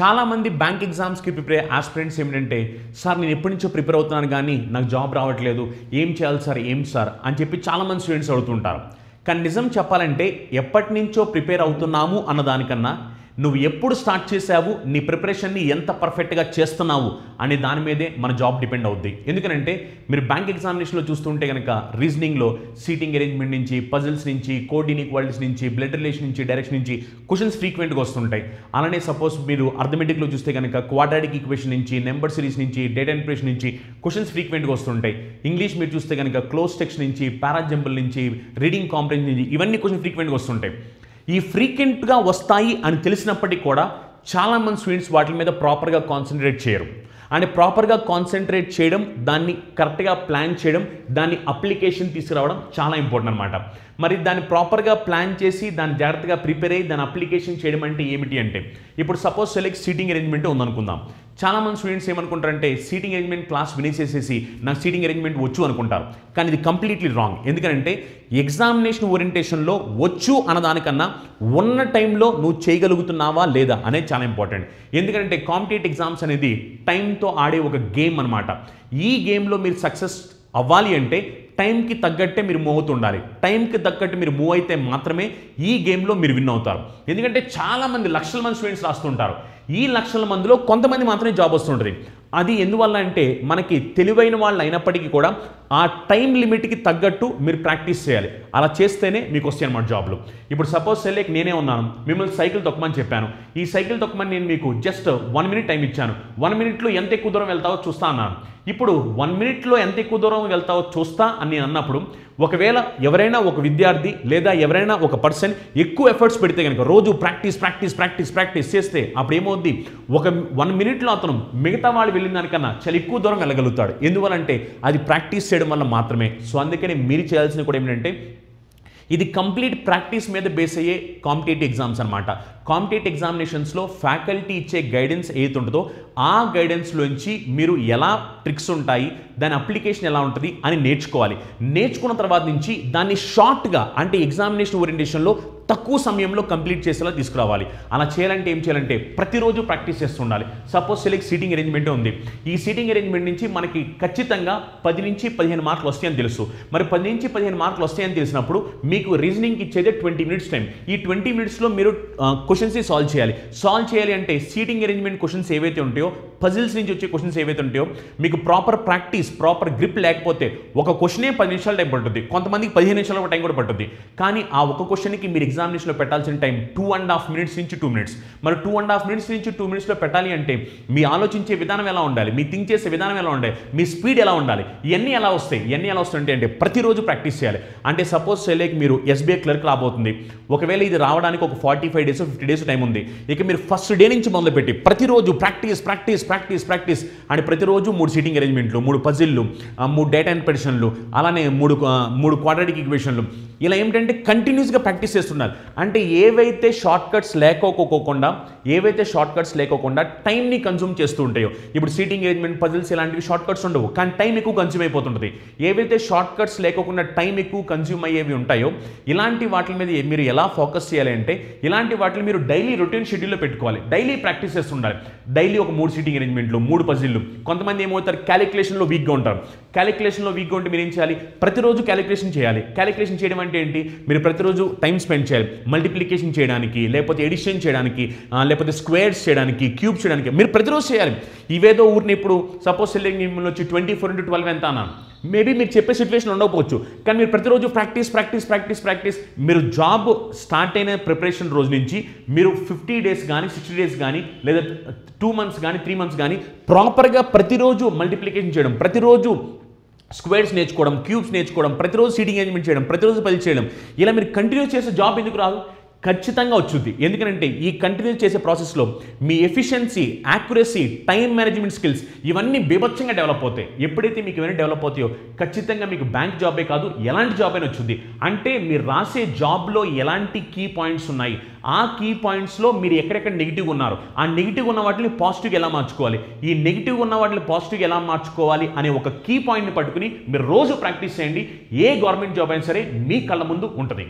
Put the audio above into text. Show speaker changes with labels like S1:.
S1: చాలామంది బ్యాంక్ ఎగ్జామ్స్కి ప్రిపేర్ అయ్యే ఆస్పిరెంట్స్ ఏమిటంటే సార్ నేను ఎప్పటి నుంచో ప్రిపేర్ అవుతున్నాను కానీ నాకు జాబ్ రావట్లేదు. ఏం చేయాలి సార్? ఏం సార్? అని చెప్పి చాలామంది స్టూడెంట్స్ అడుగుతుంటారు. కానీ నిజం చెప్పాలంటే ఎప్పటి నుంచో ప్రిపేర్ అవుతున్నాము అన్నదానికన్నా నువ్వు ఎప్పుడు స్టార్ట్ చేసావు నీ ప్రిపరేషన్ని ఎంత పర్ఫెక్ట్గా చేస్తున్నావు అనే దాని మీదే మన జాబ్ డిపెండ్ అవుద్ది. ఎందుకంటే మీరు బ్యాంక్ ఎగ్జామినేషన్లో చూస్తుంటే కనుక రీజనింగ్లో సీటింగ్ అరేంజ్మెంట్ నుంచి పజిల్స్ నుంచి కోడ్ ఇన్ఈక్వాలిటీస్ నుంచి బ్లడ్ రిలేషన్ నుంచి డైరెక్షన్ నుంచి క్వశ్చన్స్ ఫ్రీక్వెంట్గా వస్తుంటాయి. అలానే సపోజ్ మీరు అర్థమెటిక్లో చూస్తే కనుక క్వాడ్రాటిక్ ఈక్వేషన్ నుంచి నెంబర్ సిరీస్ నుంచి డేటా ఇన్ఫ్రేషన్ నుంచి క్వశ్చన్స్ ఫ్రీక్వెంట్గా వస్తుంటాయి. ఇంగ్లీష్ మీరు చూస్తే కనుక క్లోజ్ టెక్స్ట్ నుంచి పారాజంపుల్ నుంచి రీడింగ్ కాంప్రెన్స్ నుంచి ఇవన్నీ క్వశ్చన్ ఫ్రీక్వెంట్గా వస్తుంటాయి. ఈ ఫ్రీక్వెంట్గా వస్తాయి అని తెలిసినప్పటికీ కూడా చాలామంది స్టూడెంట్స్ వాటి మీద ప్రాపర్గా కాన్సన్ట్రేట్ చేయరు. అండ్ ప్రాపర్గా కాన్సన్ట్రేట్ చేయడం దాన్ని కరెక్ట్గా ప్లాన్ చేయడం దాన్ని అప్లికేషన్ తీసుకురావడం చాలా ఇంపార్టెంట్ అనమాట మరి దాన్ని ప్రాపర్గా ప్లాన్ చేసి దాన్ని జాగ్రత్తగా ప్రిపేర్ అయ్యి దాని అప్లికేషన్ చేయడం అంటే ఏమిటి అంటే ఇప్పుడు సపోజ్ సెలెక్ట్ సీటింగ్ అరేంజ్మెంట్ ఉందనుకుందాం. చాలా మంది స్టూడెంట్స్ ఏమనుకుంటారంటే సీటింగ్ అరేంజ్మెంట్ క్లాస్ వినేసేసేసి నాకు సీటింగ్ అరేంజ్మెంట్ వచ్చు అనుకుంటారు. కానీ ఇది కంప్లీట్లీ రాంగ్ ఎందుకంటే ఎగ్జామినేషన్ ఓరియంటేషన్లో వచ్చు అన్నదానికన్నా ఉన్న టైంలో నువ్వు చేయగలుగుతున్నావా లేదా అనేది చాలా ఇంపార్టెంట్ ఎందుకంటే కాంపిటేటివ్ ఎగ్జామ్స్ అనేది టైంతో ఆడే ఒక గేమ్ అనమాట ఈ గేమ్లో మీరు సక్సెస్ అవ్వాలి అంటే టైంకి తగ్గట్టే మీరు మూవ్ అవుతుండాలి టైంకి తగ్గట్టు మీరు మూవ్ అయితే మాత్రమే ఈ గేమ్లో మీరు విన్ అవుతారు. ఎందుకంటే చాలామంది లక్షల మంది స్టూడెంట్స్ రాస్తుంటారు ఈ లక్షల మందిలో కొంతమంది మాత్రమే జాబ్ వస్తుంటుంది అది ఎందువల్ల అంటే మనకి తెలివైన వాళ్ళు అయినప్పటికీ కూడా ఆ టైం లిమిట్కి తగ్గట్టు మీరు ప్రాక్టీస్ చేయాలి. అలా చేస్తేనే మీకు వస్తాయి అనమాట జాబ్లు ఇప్పుడు సపోజ్ సెల్లేక్ నేనే ఉన్నాను మిమ్మల్ని సైకిల్ తొక్కమని చెప్పాను. ఈ సైకిల్ తొక్కమని నేను మీకు జస్ట్ వన్ మినిట్ టైం ఇచ్చాను. వన్ మినిట్లో ఎంత ఎక్కువ దూరం వెళ్తావో చూస్తా అన్నాను. ఇప్పుడు వన్ మినిట్లో ఎంత ఎక్కువ దూరం వెళ్తావో చూస్తా అని నేను అన్నప్పుడు ఒకవేళ ఎవరైనా ఒక విద్యార్థి లేదా ఎవరైనా ఒక పర్సన్ ఎక్కువ ఎఫర్ట్స్ పెడితే కనుక రోజు ప్రాక్టీస్ ప్రాక్టీస్ ప్రాక్టీస్ ప్రాక్టీస్ చేస్తే అప్పుడు ఏమవుద్ది? ఒక వన్ మినిట్లో అతను మిగతా వాళ్ళు వెళ్ళిన దానికన్నా చాలా ఎక్కువ దూరం వెళ్ళగలుగుతాడు. ఎందువలంటే అది ప్రాక్టీస్ చేయడం వల్ల మాత్రమే. సో అందుకని మీరు చేయాల్సింది కూడా ఏమిటంటే ఇది కంప్లీట్ ప్రాక్టీస్ మీద బేస్ అయ్యే కాంపిటేటివ్ ఎగ్జామ్స్ అనమాట కాంపిటేటివ్ ఎగ్జామినేషన్స్లో ఫ్యాకల్టీ ఇచ్చే గైడెన్స్ ఏది ఉంటుందో ఆ గైడెన్స్లోంచి మీరు ఎలా ట్రిక్స్ ఉంటాయి దాని అప్లికేషన్ ఎలా ఉంటుంది అని నేర్చుకోవాలి. నేర్చుకున్న తర్వాత నుంచి దాన్ని షార్ట్గా అంటే ఎగ్జామినేషన్ ఓరియంటేషన్లో తక్కువ సమయంలో కంప్లీట్ చేసేలా తీసుకురావాలి. అలా చేయాలంటే ఏం చేయాలంటే ప్రతిరోజు ప్రాక్టీస్ చేస్తుండాలి సపోజ్ సెలెక్ట్ సీటింగ్ అరేంజ్మెంట్ ఉంది. ఈ సీటింగ్ అరేంజ్మెంట్ నుంచి మనకి ఖచ్చితంగా పది నుంచి పదిహేను మార్కులు వస్తాయని తెలుసు. మరి పది నుంచి పదిహేను మార్కులు వస్తాయని తెలిసినప్పుడు మీకు రీజనింగ్ ఇచ్చేదే ట్వంటీ మినిట్స్ టైం ఈ ట్వంటీ మినిట్స్లో మీరు క్వశ్చన్స్ సాల్వ్ చేయాలి. సాల్వ్ చేయాలి అంటే సీటింగ్ అరేంజ్మెంట్ క్వశ్చన్స్ ఏవైతే ఉంటాయో పజిల్స్ నుంచి వచ్చే క్వశ్చన్స్ ఏవైతే ఉంటాయో మీకు ప్రాపర్ ప్రాక్టీస్ ప్రాపర్ గ్రిప్ లేకపోతే ఒక క్వశ్చనే పది నిమిషాలు టైం పడుతుంది. కొంతమందికి పదిహేను నిమిషాల టైం కూడా పడుతుంది. కానీ ఆ ఒక క్వశ్చన్కి మీరు ఎగ్జామినేషన్లో పెట్టాల్సిన time two and half minutes నుంచి టూ మినిట్స్ మరి టూ అండ్ హాఫ్ మినిట్స్ నుంచి టూ మినిట్స్లో పెట్టాలి అంటే మీ ఆలోచించే విధానం ఎలా ఉండాలి? మీ థింక్ చేసే విధానం ఎలా ఉండాలి? మీ స్పీడ్ ఎలా ఉండాలి? ఇవన్నీ ఎలా వస్తాయి? ఇవన్నీ ఎలా వస్తాయంటే అంటే ప్రతిరోజు ప్రాక్టీస్ చేయాలి. అంటే సపోజ్ చేయలేక మీరు ఎస్బీఐ క్లర్క్ రాబోతుంది. ఒకవేళ ఇది రావడానికి ఒక forty five days fifty days time ఉంది. ఇక మీరు ఫస్ట్ డే నుంచి మొదలుపెట్టి ప్రతిరోజు ప్రాక్టీస్ ప్రాక్టీస్ ప్రాక్టీస్ ప్రాక్టీస్ అంటే ప్రతిరోజు మూడు సీటింగ్ అరేంజ్మెంట్లు మూడు పజిల్లు మూడు డేటా ఇన్పెడిషన్లు అలానే మూడు మూడు క్వాడ్రాటిక్ ఈక్వేషన్లు ఇలా ఏమిటంటే కంటిన్యూస్గా ప్రాక్టీస్ చేస్తున్నారు అంటే ఏవైతే షార్ట్ కట్స్ లేకోకోకుండా ఏవైతే షార్ట్ కట్స్ లేకోకుండా టైంని కన్జ్యూమ్ చేస్తూ ఉంటాయో ఇప్పుడు సీటింగ్ అరేంజ్మెంట్ పజిల్స్ ఇలాంటివి షార్ట్ కట్స్ ఉండవు కానీ టైం ఎక్కువ కన్జ్యూమ్ అయిపోతుంటుంది. ఏవైతే షార్ట్ కట్స్ లేకోకుండా టైం ఎక్కువ కన్జ్యూమ్ అయ్యేవి ఉంటాయో ఇలాంటి వాటి మీద మీరు ఎలా ఫోకస్ చేయాలి అంటే ఇలాంటి వాటిని మీరు డైలీ రొటీన్ షెడ్యూల్లో పెట్టుకోవాలి. డైలీ ప్రాక్టీస్ చేస్తుండాలి డైలీ ఒక మూడు సీటింగ్ అరేంజ్మెంట్లు మూడు పజిల్లు. కొంతమంది ఏమవుతారు? క్యాలిక్యులేషన్లో వీక్గా ఉంటారు. క్యాలిక్యులేషన్లో వీక్గా ఉంటే మీరు ఏం చేయాలి? ప్రతిరోజు క్యాలిక్యులేషన్ చేయాలి. క్యాలిక్యులేషన్ చేయడం అంటే ఏంటి? మీరు ప్రతిరోజు టైం స్పెండ్ చేయాలి. మల్టిప్లికేషన్ చేయడానికి లేకపోతే ఎడిషన్ చేయడానికి లేకపోతే స్క్వేర్స్ చేయడానికి క్యూబ్ చేయడానికి. మీరు ప్రతిరోజు చేయాలి. ఇవేదో ఊరిని ఇప్పుడు సపోజ్ సెల్లింగ్ వచ్చి ట్వంటీ ఫోర్ ఇంటూ ట్వెల్వ్ ఎంత అన్నాను మేబీ మీరు చెప్పే సిచ్యువేషన్ ఉండకపోవచ్చు. కానీ మీరు ప్రతిరోజు ప్రాక్టీస్ ప్రాక్టీస్ ప్రాక్టీస్ ప్రాక్టీస్ మీరు జాబ్ స్టార్ట్ అయిన ప్రిపరేషన్ రోజు నుంచి మీరు ఫిఫ్టీ డేస్ కానీ సిక్స్టీ డేస్ కానీ లేదా టూ మంత్స్ కానీ త్రీ మంత్స్ కానీ ప్రాపర్గా ప్రతిరోజు మల్టిప్లికేషన్ చేయడం. ప్రతిరోజు స్క్వేర్స్ నేర్చుకోవడం క్యూబ్స్ నేర్చుకోవడం ప్రతిరోజు సీటింగ్ అరేంజ్మెంట్ చేయడం ప్రతిరోజు పని చేయడం. ఇలా మీరు కంటిన్యూ చేసే జాబ్ ఎందుకు రాదు? ఖచ్చితంగా వచ్చుద్ది. ఎందుకంటే ఈ కంటిన్యూ చేసే ప్రాసెస్లో మీ efficiency accuracy time management skills ఇవన్నీ బీభత్సంగా డెవలప్ అవుతాయి. ఎప్పుడైతే మీకు ఇవన్నీ డెవలప్ అవుతాయో ఖచ్చితంగా మీకు బ్యాంక్ జాబే కాదు ఎలాంటి జాబ్ అయినా వచ్చింది అంటే మీరు రాసే జాబ్లో ఎలాంటి కీ పాయింట్స్ ఉన్నాయి? ఆ కీ పాయింట్స్లో మీరు ఎక్కడెక్కడ నెగిటివ్ ఉన్నారు? ఆ నెగిటివ్ ఉన్న వాటిని పాజిటివ్గా ఎలా మార్చుకోవాలి? ఈ నెగిటివ్ ఉన్న వాటిని పాజిటివ్గా ఎలా మార్చుకోవాలి అనే ఒక కీ పాయింట్ని పట్టుకుని మీరు రోజు ప్రాక్టీస్ చేయండి. ఏ గవర్నమెంట్ జాబ్ అయినా సరే మీ కళ్ళ ముందు ఉంటుంది.